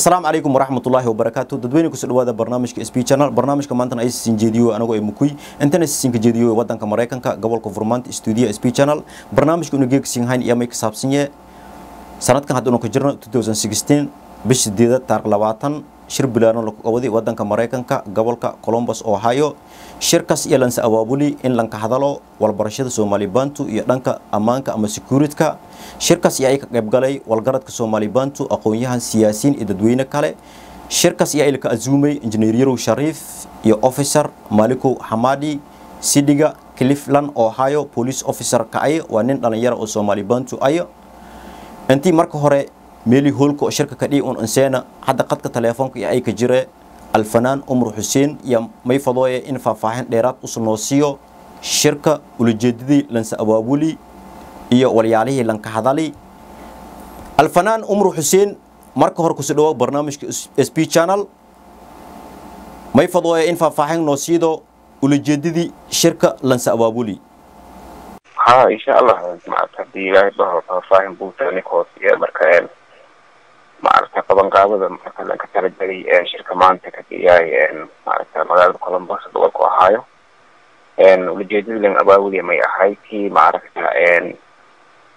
asalaamu calaykum waraxmatullaahi wabarakaatu dadweyne ku soo dhawaada barnaamijka sb channel. Barnaamijka maantana ay siin jeediyo anagoo ay mukuy. Intana siinka jeediyo wadanka maraykanka gobolka furmaanta stuudiyo sb channel. Barnaamijka unu geegsiinhayn iyo may ka saabsanye sanadkan haddanu ka jirno 2016 bish sideedad taariq labaatan shir bilaano lagu qabaday wadanka maraykanka gobolka columbus ohio. Shirkaas iyo lanse abaabuli in lanka hadalo walbarashada soomaali bantu iyo dhanka ammaanka ama securityka. Shirkaas iyo ay ka qaybgalay walgaradka soomaali bantu aqoon-yahan siyaasiyiin iyo dadweyne kale. Shirkaas iyo ilka azuumay injineer yarow shariif iyo officer malikow xamadi sidhiga clifland ohio police officer kacay waa nin dhalinyara oo soomaali bantu aya intii marka hore meeli hoolka oo shirka kadhii un inseena hadda qadka teleefoonka iyo ay ka jire alfanaan umar xuseen iyo may fadooye in faahfaahin dheeraad usu noo siiyo shirka ulajeedadii lanse abaabuli iyo walyaalihii lanka hadali. Alfanaan umar xuseen marka hore ku soo dhawo barnaamijka s b channel may fadooye in faahfaahin noo siido ulajeedadii shirka lanse abaabuli. Ha insha allah maarata haddii ilaahay dhaho faahfaahin buuta ninkoos iyo marka maarata qabanqaabada marka lanka talagelay shirka maanta kadiyaay maarata magaalada columbus gobolka ohio ulajeedadii lan abaawuliya may ahay kii maaragta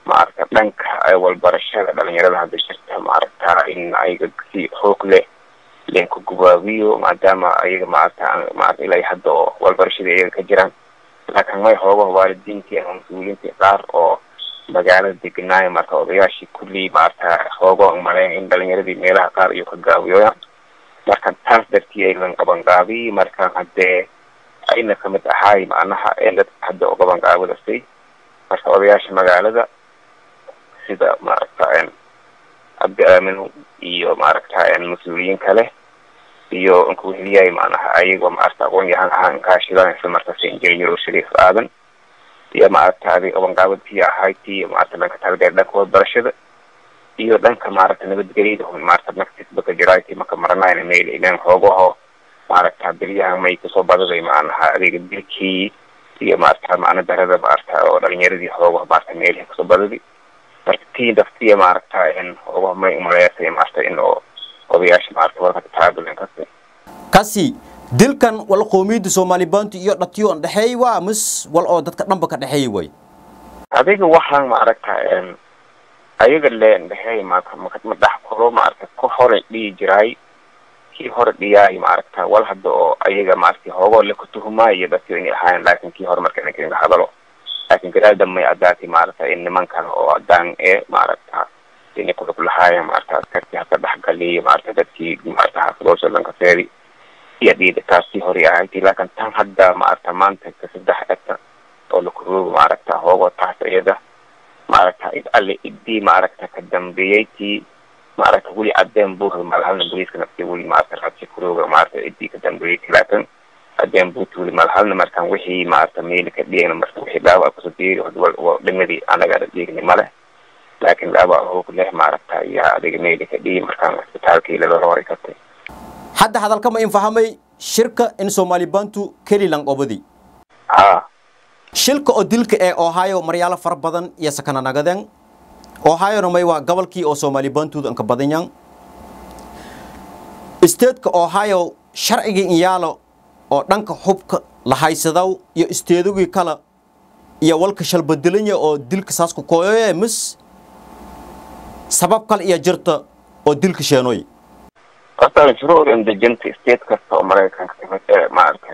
maarata dhanka walbarashada dhalinyarada hadda jirta maaragta in ayaga si xoog leh lenku gubaabiyo maadaama ayaga maarata maarata ilaa hadda oo walbarashada iyaga ka jiraan. Laakiin may hooga waalidiintii ama mas'uuliyiintii qaar oo magaalada deganaayo marka odayaashii kullii maarata hoogo maleyn in dhalinyaradii meelaha qaar iyo ka gaawiyoya marka taas dartii ay lan qabanqaabiy marka haddee ayna ka mid ahaay macnaha dadka hadda oo qabanqaabadasay marka odayaasha magaalada sida maaragta cabdi aamino iyo maaragta mas'uuliyiin kale iyo nkuweheliyaay macnaha ayagoo maarata aqoon yahan ahaan kaashidan isla markaas injineer shariif aadan iyo maaragta adig qabanqaabadkii ahayd tii maarata dhanka taageer dhanka walbarashada iyo dhanka maaragta nabadgelyada maarata naktisbaka jirayti maka maranayna meel ilan xoogaho maaragta beryahan may ku soo badaday macnaha adeega dilkii iyo maarata macna darada maarata oo dhalinyaradii xoogaho maarata meelihii ku soo badadi marka tii daftiya maaragta xoogaho may umaleysay maarata in oo odayaasha maarata warkata taabilan kasi kasi dilkan wal qoomiyadda soomaali bantu iyo dhatiyo an dhexeey waa mis wal oo dadka dhanba ka dhexeey way. Adiga waxaan maaragta ayaga leen dhexeey maarata madax koro maarata ku hore dhihi jiraay kii hore dhiyaay maaragta wal hadda oo ayaga maarata hoogoo le kutuhumaayo dadka inay ahaayeen laakin kii hore marka inka hadalo. Laakin gadaal dambay adaati maarata in niman kale oo adaan ee maaragta inay kulug lahaayeen maarata askartii haka dhexgaliyo maarata dadkii maarata xaafidoosha lankafeeri iyo dhiida taasii hore ahayti laakin tan hadda maarata maanta ka saddex egta oo lakuroogo maaragta hoogoo taas iyada maaragta id alle idii maaragta ka dambeeyey tii maaragta weli cadeen buuha malhalna boliiska nafti weli maarata raadsi kurooga maarata idii ka dambeeyey tii laakin cadeen buuti weli malhalna markaan wixii maarata meeli ka dhiyayna marka wixii dhaawac ku soo diiri dhimadii anaga dhiigni male laakin dhaawac hoog maaragta ayaa adiga meeli ka dhiyi markaan isbitaalkii lala hori kartay hadda hadalkama in fahamay shirka in soomaali bantu kelilan qobadi ha. Shilka oo dilka ee ohio maryaalo fara badan iyo sakana nagadeen ohiona may waa gobolkii oo soomaali bantuda anka badanyan stateka ohio sharcigii inyaalo oo dhanka xubka la haysadaw iyo isteedogii kale iyo walka shalbadilanya oo dilka saas ku kooyoye mis sabab kale iyo jirta oo dilka sheenooy horta shuruucdan dejinta state kasta oo maraykanka ka mid ee maarata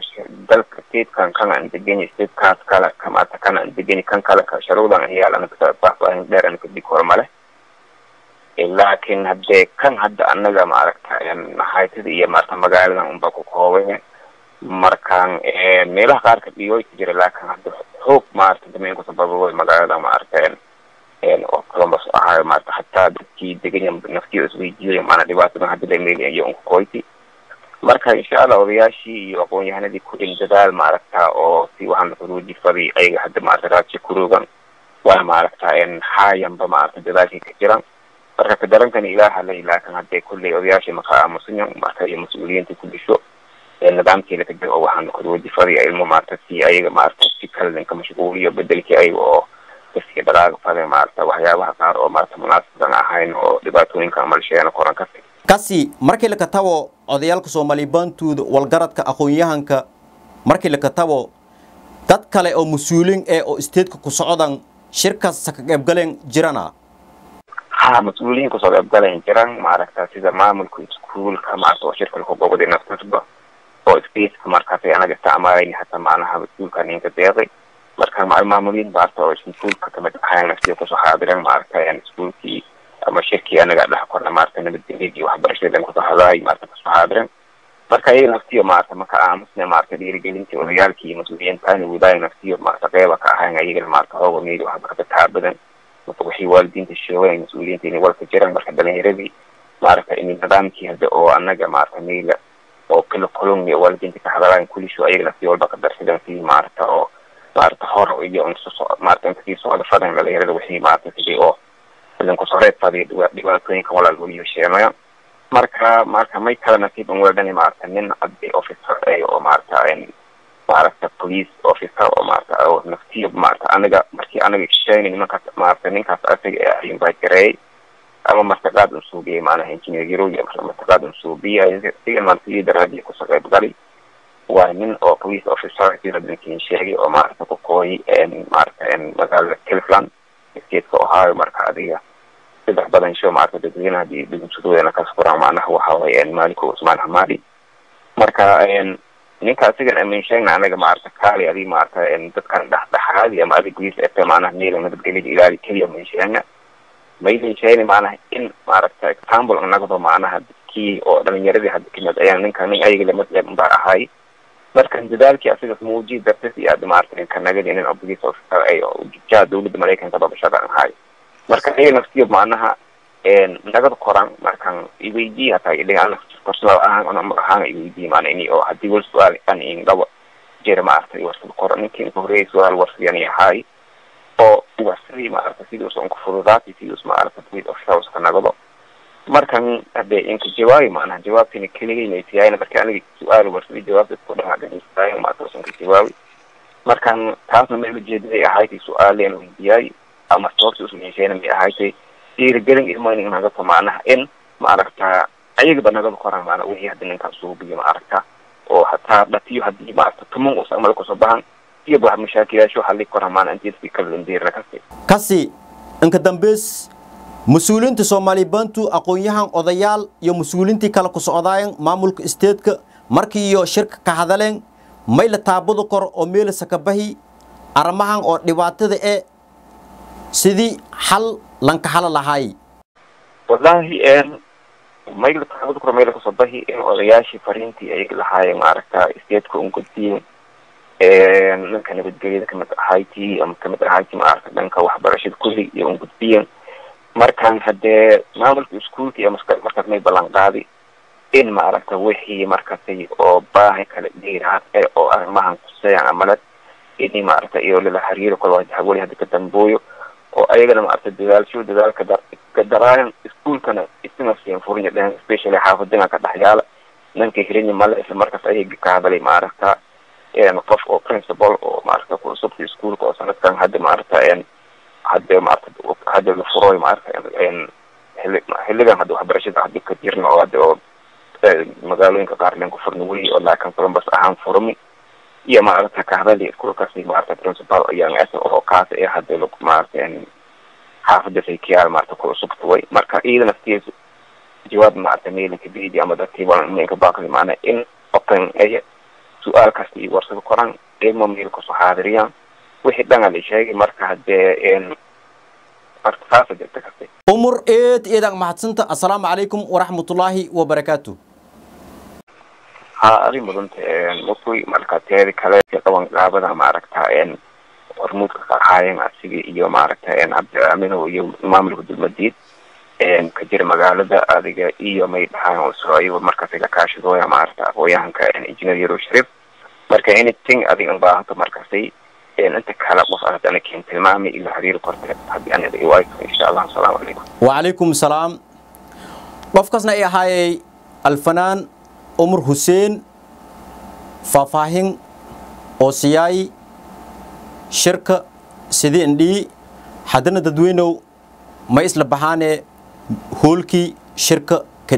dalka statekan kan aan degeni statekaas kale kamaata kan aan degeni kan kale ka shuruucdan ayaal anaga faahfaahin dheer anaga dig hore male laakiin haddee kan hadda anaga maaragta haytada iyo maarata magaaladan unba ku koobay markaan meelaha qaarka dhiyoy ka jira laakiin hadda xoog maarata dameen kusababaway magaalada maarata oo columbus ahayo maarata hataa dadkii deganya naftiyo isweydiiyay maana dhibaatadan hadda lameel iyo unkakoyti marka insha allah odayaashii iyo aqoon-yahanadii kulin dadaal maaragta oo si waxaan xuruuji fadi ayaga hadda maarata raadsi kuroogan waa maaragta haayanba maarata dadaalkii ka jiran marka kadarankan ilaaha lay laakin haddee kulley odayaashii maka aamusanyan marka iyo mas'uuliyiinta kulisho nidaamkeeda ka jira oo waxaan xuruuji fadi ilmo maarata si ayaga maarata si kale ninka mashquuliyo bedelkii ayaga oo dadkii dhaqaaga fade maarata waxyaabaha qaar oo maarata munaasibkan ahayn oo dhibaatooyinka malsheena koran ka kasi markii laka tabo odayaalka soomaali baantuuda walgaradka aqoon-yahanka markii laka tabo dad kale oo mas'uuliin ee oo isteedka ku socdan shirkaas ka qaybgaleen jirana. Ha mas'uuliyiin ku soo qaybgalayn jiran maaragta sida maamulka iskuulka maarata oo shirka laku goboday naftasba oo stateka markaasay anaga isticmaalayn hata macnaha mas'uulka ninka deeqay marka maamuliin maarata oo iskuulka ka mid ahayn naftiya ku soo xaadiran maarata iskuulkii ama shirkii anaga dhex korna maarata nabadgelyadii waxbarashadan ku soo hadaay maarata ku soo xaadiran marka iyaga naftiyo maarata maka aamusne maarata dhiirigelintii odayaalkii mas'uuliyiintaani wadaaya naftiyo maarata qeyba ka ahayn ayagana maarata hooga meedi waxbarasho taabadan marka waxay waalidiinta sheegayn mas'uuliyiinta inay walka jiraan marka dhalinyaradii maarata in nidaamkii hadda oo anaga maarata meyla oo kala kulungni waalidiinta ka hadalayn kulisho ayaga naftiyo walba qadarsadan sidii maarata oo maarata hor iyo maarata dhalinyarada wixii maarata sidii oo idan kusoreed fadiyo dhibaatooyinka walaal weliyo sheemaya. Marka marka may kala nasiib an weldani maarata nin cadde officer ay oo maarata maarata police officer oo maarata oo naftiyo maarata anaga markii anaga sheegay nimankaas maarata ninkaas asaga ee invite gareeyay ama martaqaad un suubiyay maanaha engineer yarowi martaqaad un suubiyay siga maarata iyo daraadiya ku soo qayb galay waa nin oo police officer ninkiin sheegay oo maarata ku kooyi maarata magaalada cleveland. Stateska ohio marka adiga. Saddex badan sho maarata dadweynaha dhigumsadoodeena kas furaan macnaha waxa waye maaliko usmaan hamaadi marka ninka asigan amin sheegna anaga maarata kaali adi maarata dadkan dhexdhexaadi ama adig gudiisa ete maanaha meela nabadgelyada ilaali keliya min sheegna maydin sheegni maanaha in maaragta example anagado maanaha dadkii oo dhalinyaradii hadda ka mid ayaan ninka nin ayaga lama baa ahay marka dadaalkii asigas muuji dartis iyo ninka nagadi nin obgiis officer ay jaa dawladda maraykanka babashada ahay marka ayaga naftiyo macnaha nagad koran markan iweydiye hataa idhiga korsada ahaan ahaan iweydiye maana ini oo haddii wal su'aal an in dhabo jira maarata warsad koro ninkii inka horreeyay su'aal warsiyani ahay oo warsadii maarata sidius unka fududaati sidius maarata tweet officials ka nagado markan hade inka jawaabi macnaha jawaabtina keligayna tiyayna marka aniga su'aal warsadii jawaabta ku dhahaganistaay maarata usanka jawaabi markan taasna meel ujeedaday ahayti su'aaleen weydiyaay ama sababta usmeshayna may ahaaytay dhiirigelin ilmoyning nagato macnaha in maaragta ayagaba nagada koran maana wixii hadda ninkaan suubiyo maaragta oo hataa dhatiyo haddii maaragta tumun us amal ku soo baahan. Iyo ba mashaakilaasho halli koran maana intiiski kalandiirna kasi kasi inka dambeys mas'uuliyiinta soomaali bantu aqoon-yahan odayaal iyo mas'uuliyiintii kale ku socdaayan maamulka isteedka markii iyo shirka ka hadaleen may la taabado kor oo meela sakabahi arrimahan oo dhibaatada ee sidii xal lanka hala lahaay wallahi mayla taabada kuro mayla ka soo in odayaashii fariintii ay lahaayeen maaragta stateska un gudbiyeen nabadgelyada ka mid ahayti ama ka mid ahayti maaragta dhanka waxbarashada kulli iyo un markan hadee maamulka iskuulka iyo markaas may ballan qaadi in maaragta wixii markasay oo baahi kala dheeraad ee oo arrimahan kuseeyan amalad ini maaragta iyo lala xiriiro kala weli hadda ka dambooyo oo ayagana maaragta dadaalsho dadaalka ka daraayan iskuulkana isina siin furinya dhehen especially xaafadina ka dhexyaala dhanka hirinya male isla markaas ayaga ka hadalay maaragta qof oo principal oo maaragta kusubta iskuulka oo sanadkan hadda maaragta hadda maaragta hadda la furoy maaragta xilligan hadda waxbarashada hadda ka jirna oo hadda oo magaalooyinka qaar len ku furna weli oo laakin columbus. Ahaan furmi iyo maaragta kahadali iskuulkaasi maaragta principal ayaan esa oo kaas ee hadda lag maaragta xaafada saykiyaal maaragta kula sugtuway marka iyada naftiisa jawaab maaragta mailinka bidi ama dadkii walinka baaqli maana in open aya su'aal kasta iyo warsada koran ilmo mail ku soo xaadiriyaan wixii dhanga la sheegay marka marka saasa jirta kasta umur eed eedaan mahadsanta assalaamu calaykum waraxmatullaahi wabarakaatu ha arrin mudanta musuy marka teedi kale qaban gaabada maaragta hormuudka ka ahaayeen asiga iyo maaragta cabdiamino iyo maamulka dulmadiid ka jira magaalada adiga iyo may dhahaan so ayago markaas la kaashadooya maaragta aqooyahanka engineer yaro sharif marka anything adiga baahanta markaasay inta kale qof hadana keen tilmaamay ila xiriir korte haddii anada iwaayo insha allah asalaamu calaykum wacalaykum salaam. Qofkaasna ay ahaayay alfanaan umar xuseen faahfaahin oo siyaay shirka sidii indhii haddana dadweynow ma isla baxaanee hoolkii shirka ka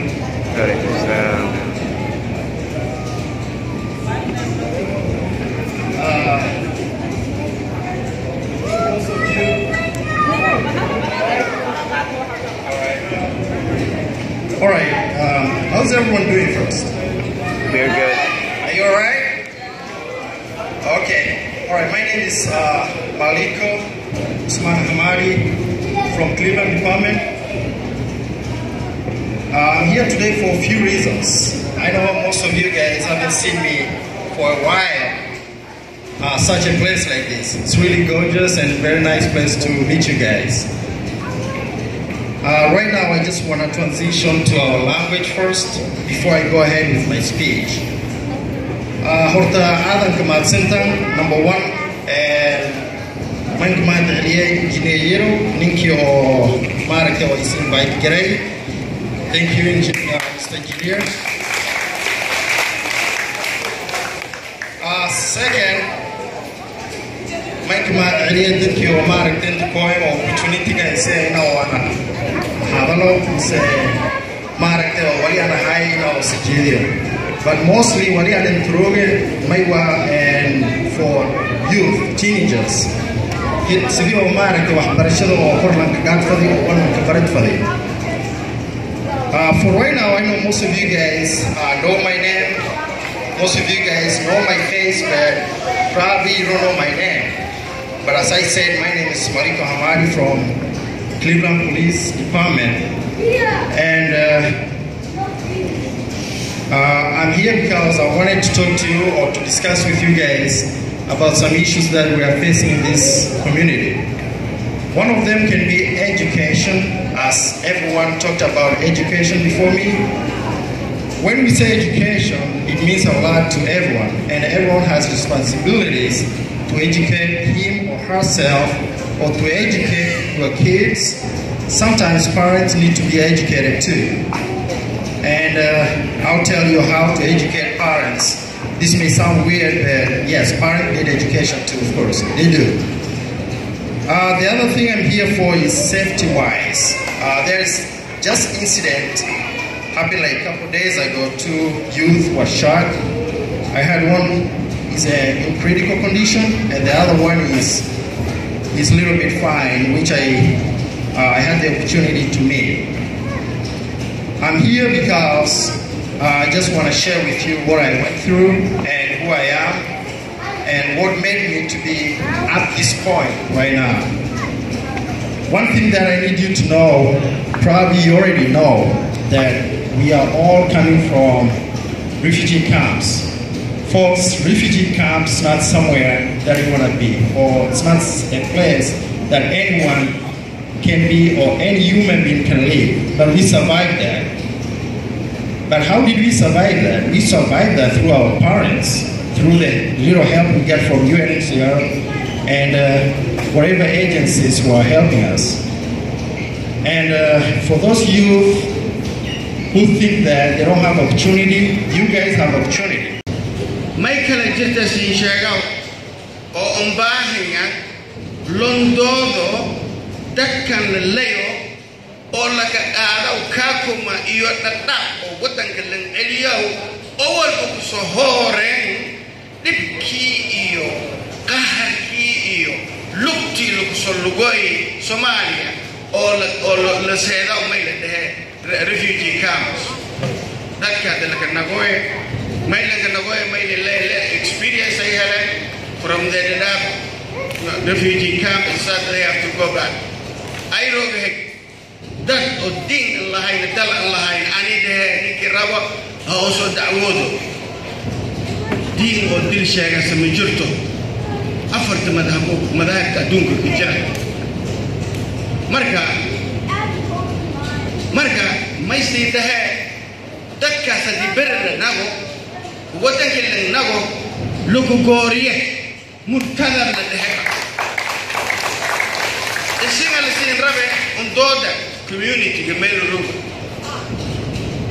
करें Uh, I'm here today for a few reasons. I know most of you guys haven't seen me for a while. Uh, such a place like this. It's really gorgeous and very nice place to meet you guys. Uh, right now, I just want to transition to our language first before I go ahead with my speech. Uh, horta aadanka mahadsantan number one man mahad celiyey injineeyaro ninkii oo maaragtay oo is invite garay thank you engineer, mr engineer uh, second man mahad celiyey dadkii oo maaragtay inta kooy oo opportunity-ga isagana waana hadalo mise maaragtay oo wali aan ahay inoo sijeediyo but mostly wali aan introge maywa for youth teenagers. Hit- sidii oo maaragtay waxbarashada oo horlanka gaadfaday oo wananka baradfaday Uh, for right now, I know most of you guys uh, know my name. Most of you guys know my face, but probably you don't know my name. But as I said, my name is Mariko Hamadi from Cleveland Police Department. And uh, uh, I'm here because I wanted to talk to you or to discuss with you guys about some issues that we are facing in this community. One of them can be education, as everyone talked about education before me. When we say education, it means a lot to everyone, and everyone has responsibilities to educate him or herself or to educate your kids. Sometimes parents need to be educated too. And uh, I'll tell you how to educate parents. This may sound weird, but yes, parents need education too, of course. They do. Uh, the other thing I'm here for is safety-wise. Uh, there's just incident happened like a couple days ago. Two youth were shot. I had one is uh, in critical condition, and the other one is is a little bit fine, which I uh, I had the opportunity to meet. I'm here because uh, I just want to share with you what I went through and who I am and what made me to be at this point right now. One thing that I need you to know, probably you already know, that we are all coming from refugee camps. Folks, refugee camps not somewhere that you want to be, or it's not a place that anyone can be or any human being can live. But we survived that. But how did we survive that? We survived that through our parents, through the little help we get from UNHCR and uh, whatever agencies who are helping us. And uh, for those youth who think that they don't have opportunity, you guys have opportunity. may kala jirta siin sheegow oo un baahaya londoodo dadkan leyo oo laga qaadaw kaakuma iyo dhadhac oo waddanka lan celiyow oo walba ku soo hooreen dhibkii iyo qaharkii lugtii lagu soo lugoy soomaaliya oo la la seedaw may la dhehe re- refugee camps. Dadka dalka nagoye may laga nagoye may la le experience ay heleen from the Dadaab refugee camp said they have to go back. Ay rogahay dad oo diin aan lahayn dal aan lahayn ani dhehe ninkii rabo ha oo soo dacwoodo diin oo dil sheegasa ma jirto afarta madhabo madaahibta adduunka ku jira. Marka marka maystii dhahee dadkaas haddii berere nago waddankii nago lagu gooriye murtada la dhehe isiga la siin rabe undooda communityga meel roga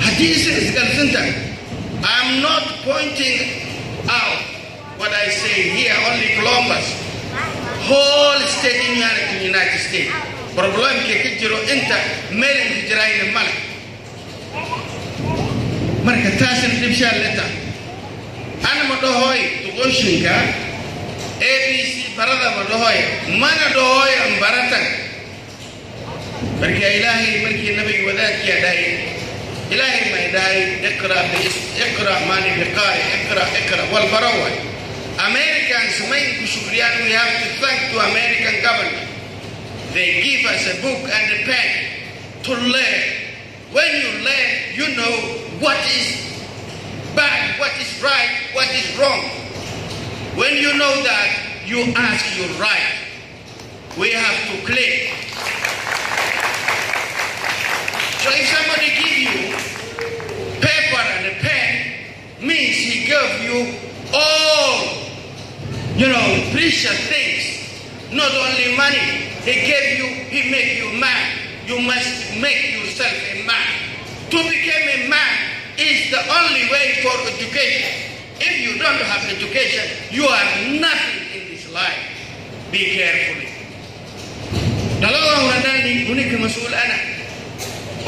haddii isin isgalsanta I'm not pointing out what I say here only Columbus. Whole state in the United States. Problemka ka jiro inta meelanka jirayna male marka taasina dhibshaan leta. Ana ma dhahoy duqoshinka a b c barada ma dhahoy mana dhahoy ambaratan marka ilaahay markii nabiga wadaadkiya dhahay ilaahay may dhahay iqra iqra mani biqaari iqra iqra walbaraway Americans main kushukriyan we have to thank the American government they give us a book and a pen to learn when you learn you know what is bad, what is right, what is wrong. When you know that, you ask your right. We have to click. So if somebody give you paper and a pen, means he gave you all, you know, precious things. Not only money. He gave you, he made you man. You must make yourself a man. To become a man is the only way for education. If you don't have education, you are nothing in this life. Be careful. Dalawa unadani unika masul ana.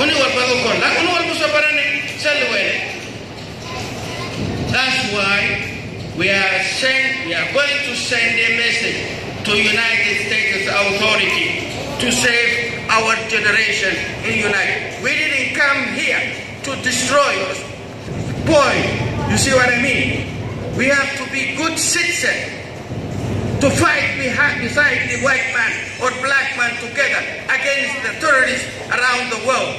Uni walbago kola, uni walbusa barane, salwele. That's why we are send, we are going to send a message to United States authority to save our generation in United. We didn't come here to destroy us. Boy, you see what I mean? We have to be good citizens to fight behind, beside the white man or black man together against the terrorists around the world.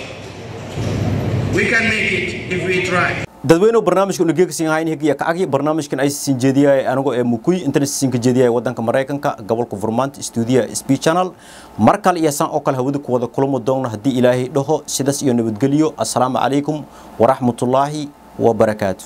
We can make it if we try. Dadweynuhu barnaamijkan ugeegsin hayn higiya kacagi barnaamijkan ay siin jeediyay anagoo ee mukuy intana siin ka jeediyay wadanka mareykanka gobolka vermont stuudiya sp channel. Mar kale iyo saan oo kale hawada ku wada kulamo doona haddii ilaahay dhaho sidaas iyo nabadgelyo. Assalaamu calaykum waraxmatullaahi wabarakaatu